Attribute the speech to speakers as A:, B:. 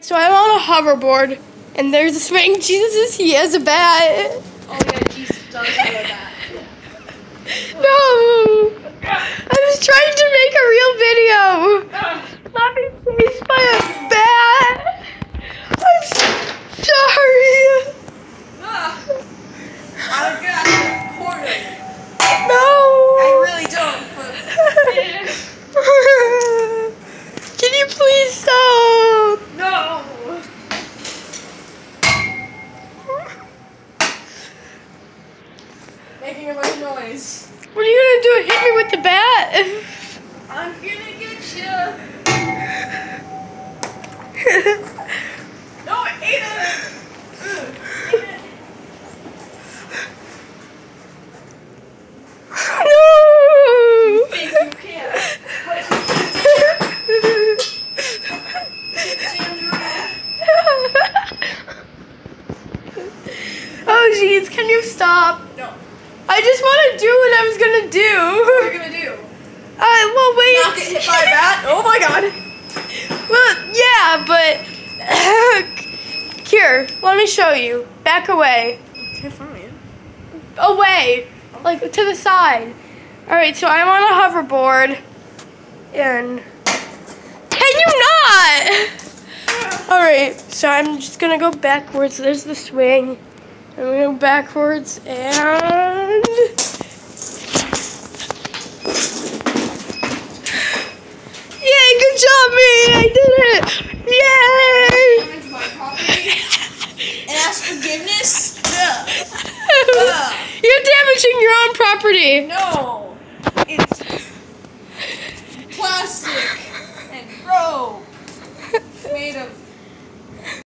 A: So I'm on a hoverboard, and there's a swing. Jesus, he has a bat.
B: Oh yeah, Jesus does have a bat.
A: No! I was trying to make a real video. Not being chased by a bat. I'm s- sorry.
B: Ah. I don't got a quarter. I
A: No.
B: really don't, but
A: Can you please stop?
B: no. Making a bunch of noise.
A: What are you gonna do? Hit me with the bat?
B: I'm gonna get you. No, Adin.
A: No.
B: Think you can. But Sandra.
A: oh jeez, can you stop?
B: No.
A: I just want to do what I was gonna do.
B: What are you gonna do?
A: Uh, well, wait.
B: Not get hit by a bat? Oh my god.
A: Well, yeah, but here, let me show you. Back away,
B: Okay, fine.
A: away, like to the side. All right, so I'm on a hoverboard, and can you not? All right, so I'm just gonna go backwards. There's the swing. I'm gonna go backwards and. Yay, good job, me! I did it! Yay!
B: Damage my property and ask forgiveness?
A: You're damaging your own property.
B: No.